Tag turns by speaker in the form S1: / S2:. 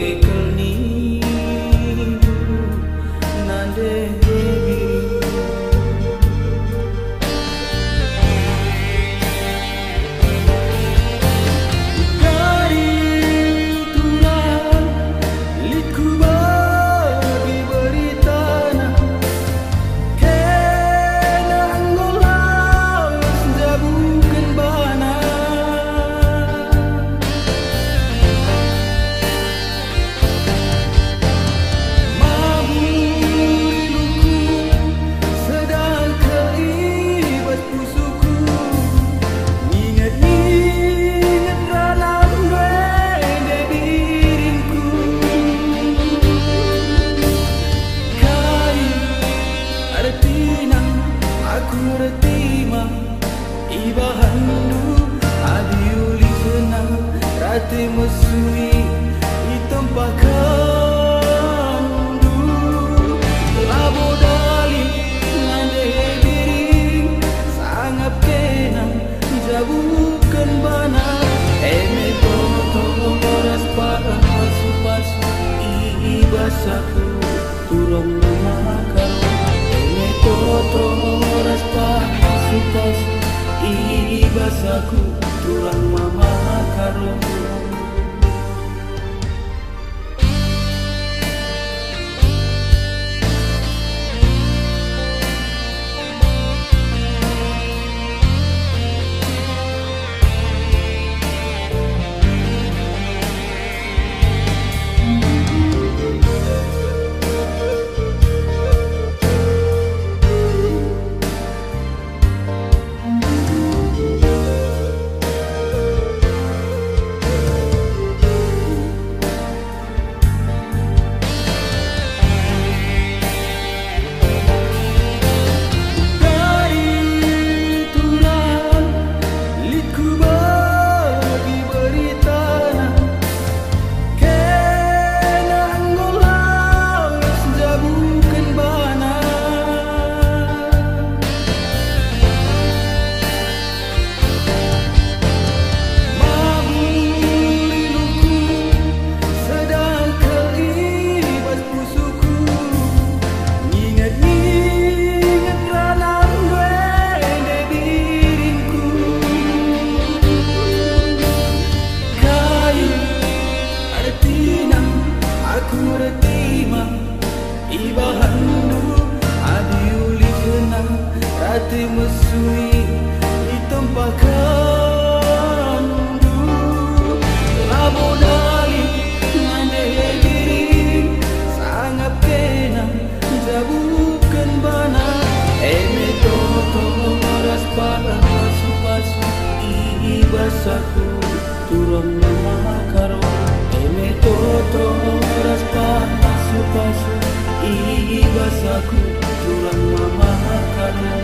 S1: You. Hati mesui ibasaku turang mama karo ibasaku turang nama karo eme toto maras pada pasu pasu ibasaku turang mama karo